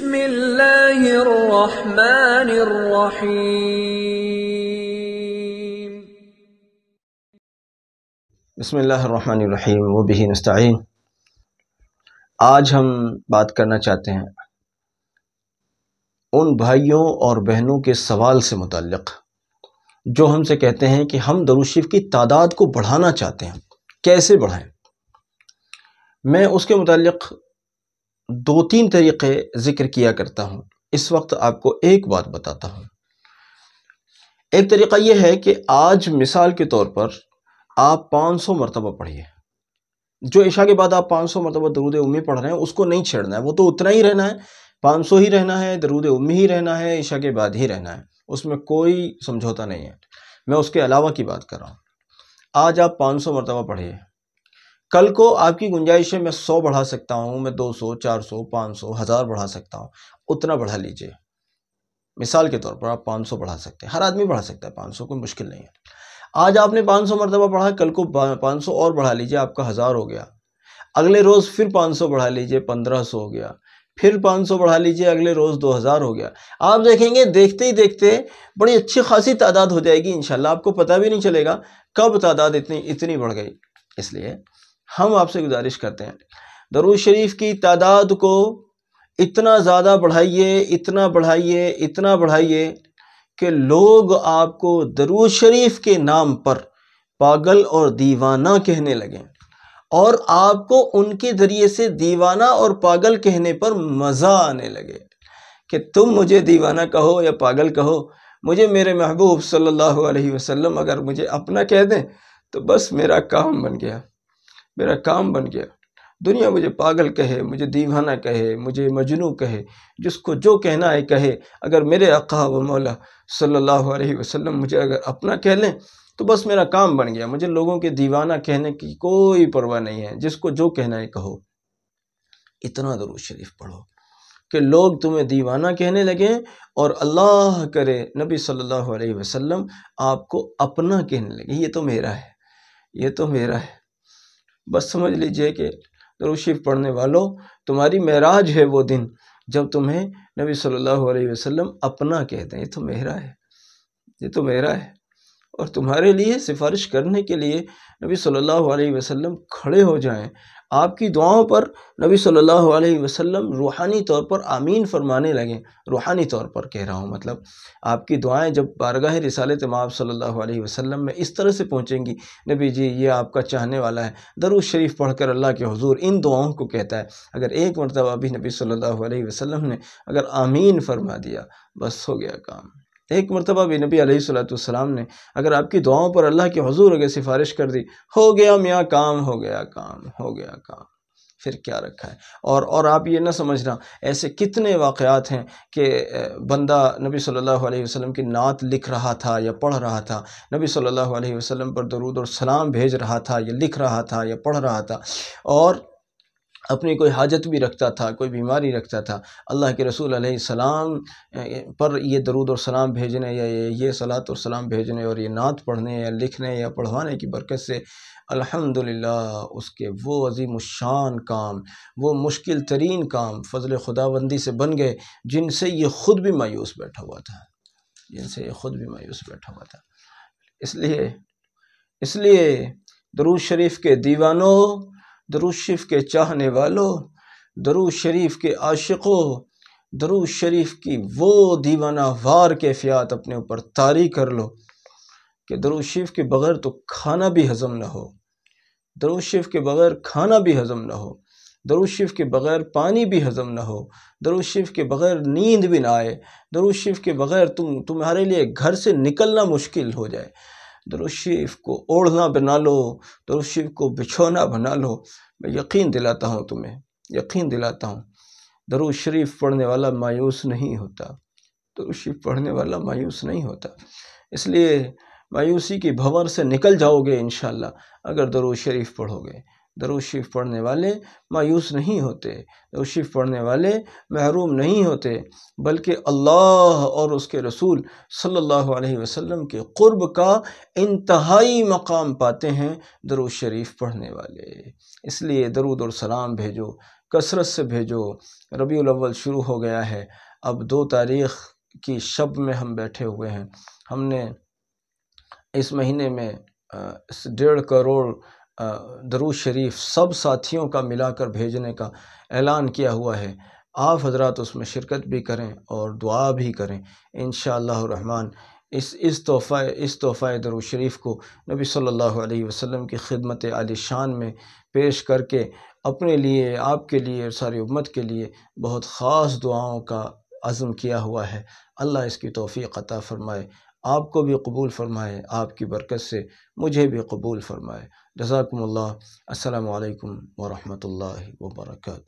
बिस्मिल्लाहिर्रहमानिर्रहीम बसमीम वबिही नस्तीन आज हम बात करना चाहते हैं उन भाइयों और बहनों के सवाल से मुतल्लिक़, जो हमसे कहते हैं कि हम दरुशिफ की तादाद को बढ़ाना चाहते हैं। कैसे बढ़ाएँ? मैं उसके मुतल्लिक़ दो तीन तरीक़े ज़िक्र किया करता हूँ। इस वक्त आपको एक बात बताता हूँ। एक तरीक़ा यह है कि आज मिसाल के तौर पर आप 500 मरतबा पढ़िए। जो ईशा के बाद आप 500 मरतबा दरूद उम्मी पढ़ रहे हैं, उसको नहीं छेड़ना है। वो तो उतना ही रहना है। 500 ही रहना है, दरूद उम्मी ही रहना है ईशा के बाद ही रहना है। उसमें कोई समझौता नहीं है। मैं उसके अलावा की बात कर रहा हूँ। आज आप 500 मरतबा पढ़िए। कल को आपकी गुंजाइश है, मैं सौ बढ़ा सकता हूँ, मैं दो सौ, चार सौ, पाँच सौ, हज़ार बढ़ा सकता हूँ। उतना बढ़ा लीजिए। मिसाल के तौर पर आप पाँच सौ बढ़ा सकते हैं। हर आदमी बढ़ा सकता है, पाँच सौ कोई मुश्किल नहीं है। आज आपने पाँच सौ मरतबा पढ़ा कल को पाँच सौ और बढ़ा लीजिए, आपका हज़ार हो गया। अगले रोज़ फिर पाँच सौ बढ़ा लीजिए, पंद्रह सौ हो गया। फिर 500 बढ़ा लीजिए, अगले रोज़ 2000 हो गया। आप देखेंगे, देखते ही देखते बड़ी अच्छी खासी तादाद हो जाएगी, इंशाल्लाह। आपको पता भी नहीं चलेगा कब तादाद इतनी इतनी बढ़ गई। इसलिए हम आपसे गुजारिश करते हैं। दरूज शरीफ की तादाद को इतना ज़्यादा बढ़ाइए, इतना बढ़ाइए इतना बढ़ाइए कि लोग आपको दरूज शरीफ के नाम पर पागल और दीवाना कहने लगें और आपको उनके ज़रिए से दीवाना और पागल कहने पर मज़ा आने लगे कि तुम मुझे दीवाना कहो या पागल कहो। मुझे मेरे महबूब सल्लल्लाहु अलैहि वसल्लम अगर मुझे अपना कह दें तो बस मेरा काम बन गया। मेरा काम बन गया। दुनिया मुझे पागल कहे, मुझे दीवाना कहे, मुझे मजनू कहे, जिसको जो कहना है कहे। अगर मेरे अका व मौला सल्लल्लाहु अलैहि वसल्लम मुझे अगर अपना कह लें तो बस मेरा काम बन गया। मुझे लोगों के दीवाना कहने की कोई परवाह नहीं है। जिसको जो कहना है कहो। इतना दरूद शरीफ पढ़ो कि लोग तुम्हें दीवाना कहने लगे और अल्लाह करे नबी सल्लल्लाहु अलैहि वसल्लम आपको अपना कहने लगे। ये तो मेरा है। ये तो मेरा है। बस समझ लीजिए कि दरूद पढ़ने वालों, तुम्हारी महराज है वो दिन जब तुम्हें नबी सल्लल्लाहु अलैहि वसल्लम अपना कहते हैं ये तो मेरा है। ये तो मेरा है। और तुम्हारे लिए सिफारिश करने के लिए नबी सल्लल्लाहु अलैहि वसल्लम खड़े हो जाएँ। आपकी दुआओं पर नबी सल्लल्लाहु अलैहि वसल्लम रूहानी तौर पर आमीन फरमाने लगे। रूहानी तौर पर कह रहा हूँ मतलब आपकी दुआएँ जब बारगाह रिसाल तमाब सल्लल्लाहु अलैहि वसल्लम में इस तरह से पहुँचेंगी, नबी जी, ये आपका चाहने वाला है। दरुज शरीफ पढ़कर अल्लाह के हजूर इन दुआओं को कहता है। अगर एक मरतबा भी नबी सल्लल्लाहु अलैहि वसल्लम ने अगर आमीन फरमा दिया, बस हो गया काम। एक मरतबा भी नबी सलाम ने अगर आपकी दुआओं पर अल्लाह के हजूर अगर सिफारिश कर दी, हो गया मियाँ काम, हो गया काम, हो गया काम। फिर क्या रखा है? और और आप ये ना समझना, ऐसे कितने वाक़ात हैं कि बंदा नबी सल्लल्लाहु अलैहि वसल्लम की नात लिख रहा था या पढ़ रहा था, नबी सल्लल्लाहु अलैहि वसल्लम पर दरूद और सलाम भेज रहा था या लिख रहा था या पढ़ रहा था। और अपनी कोई हाजत भी रखता था, कोई बीमारी रखता था। अल्लाह के रसूल सलाम पर ये दरूद और सलाम भेजने या ये ये सलात और सलाम भेजने और ये नात पढ़ने या लिखने या पढ़वाने की बरकत से, अल्हम्दुलिल्लाह उसके वो अजीम शान काम, वो मुश्किल तरीन काम फ़ज़ल खुदाबंदी से बन गए, जिनसे ये ख़ुद भी मायूस बैठा हुआ था। जिनसे ये ख़ुद भी मायूस बैठा हुआ था। इसलिए इसलिए दरूज शरीफ के दीवानों दरूज शरीफ के चाहने वालों दरूज शरीफ के आशिकों दरूज शरीफ की वो दीवाना वार कैफियत अपने ऊपर तारी कर लो कि दरूज शरीफ के बग़ैर तो खाना भी हज़म ना हो। दरूज शरीफ के बग़ैर खाना भी हज़म ना हो। दरूज शरीफ के बग़ैर पानी भी हज़म ना हो। दरूज शरीफ के बग़ैर नींद भी ना आए। दरूज शरीफ के बग़ैर तुम, तुम्हारे लिए घर से निकलना मुश्किल हो जाए। दरुशीफ को ओढ़ना बना लो दुरुशीफ को बिछोना बना लो मैं यकीन दिलाता हूँ तुम्हें यकीन दिलाता हूँ दरुज शरीफ पढ़ने वाला मायूस नहीं होता दरुज पढ़ने वाला मायूस नहीं होता इसलिए मायूसी की भंवर से निकल जाओगे इन अगर दरुज शरीफ पढ़ोगे शरीफ पढ़ने वाले मायूस नहीं होते। शरीफ पढ़ने वाले महरूम नहीं होते, बल्कि अल्लाह और उसके रसूल सल्लल्लाहु अलैहि वसल्लम के क़ुर्ब का इंतहाई मकाम पाते हैं दरूद शरीफ पढ़ने वाले। इसलिए दरूद और सलाम भेजो, कसरत से भेजो। रबी अव्वल शुरू हो गया है। अब दो तारीख़ की शब में हम बैठे हुए हैं। हमने इस महीने में डेढ़ करोड़ दरूज शरीफ सब साथियों का मिलाकर भेजने का ऐलान किया हुआ है। आप हजरात उसमें शिरकत भी करें और दुआ भी करें। इन रहमान, इस इस तोहफ़ा इस तोहफ़ा दरूज शरीफ को नबी सल्लल्लाहु अलैहि वसल्लम की खिदमत आलिशान में पेश करके अपने लिए, आपके लिए सारी उम्मत के लिए बहुत ख़ास दुआओं का अज़म किया हुआ है। अल्लाह इसकी तोफ़ी अता फ़रमाए। आपको भी कबूल फ़रमाए, आपकी बरकत से मुझे भी कबूल फ़रमाए। जजाकम्ला अल्लाम वरहमल वर्का